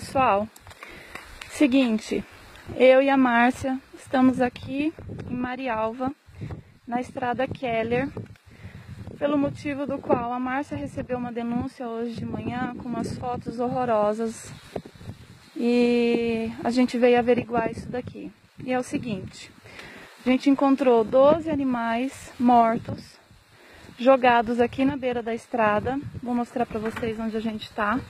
Pessoal, seguinte, eu e a Márcia estamos aqui em Marialva, na estrada Keller, pelo motivo do qual a Márcia recebeu uma denúncia hoje de manhã com umas fotos horrorosas e a gente veio averiguar isso daqui. E é o seguinte, a gente encontrou 12 animais mortos jogados aqui na beira da estrada. Vou mostrar para vocês onde a gente está.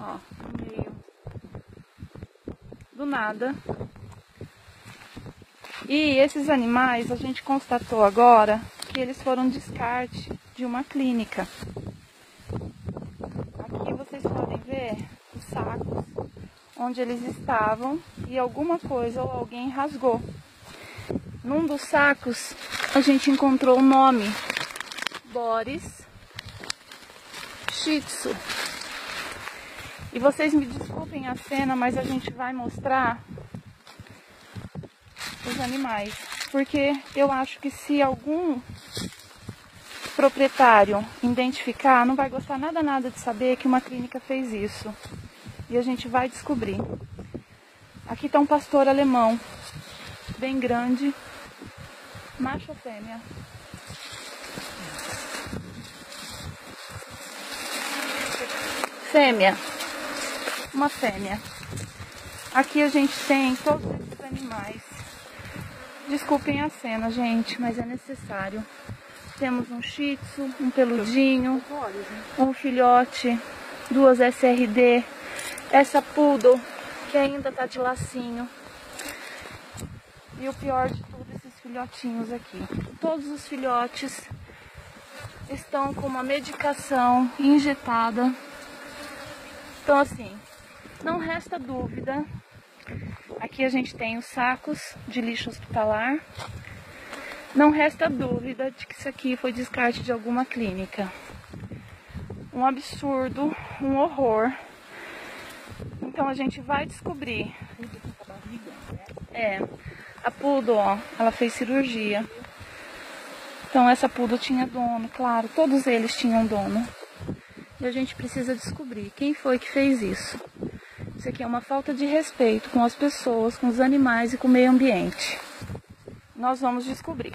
Ó, no meio do nada. E esses animais a gente constatou agora que eles foram descarte de uma clínica. Aqui vocês podem ver os sacos onde eles estavam e alguma coisa ou alguém rasgou. Num dos sacos a gente encontrou o nome Boris Shih Tzu. E vocês me desculpem a cena, mas a gente vai mostrar os animais. Porque eu acho que se algum proprietário identificar, não vai gostar nada nada de saber que uma clínica fez isso. E a gente vai descobrir. Aqui está um pastor alemão, bem grande, macho ou fêmea? Fêmea uma fêmea. Aqui a gente tem todos esses animais. Desculpem a cena, gente, mas é necessário. Temos um shih tzu, um peludinho, um filhote, duas SRD, essa poodle que ainda tá de lacinho. E o pior de tudo, esses filhotinhos aqui. Todos os filhotes estão com uma medicação injetada. Então assim, não resta dúvida. Aqui a gente tem os sacos de lixo hospitalar. Não resta dúvida de que isso aqui foi descarte de alguma clínica. Um absurdo, um horror. Então a gente vai descobrir. É, a Pudo, ó, ela fez cirurgia. Então essa Pudo tinha dono, claro, todos eles tinham dono. E a gente precisa descobrir quem foi que fez isso. Isso aqui é uma falta de respeito com as pessoas, com os animais e com o meio ambiente. Nós vamos descobrir.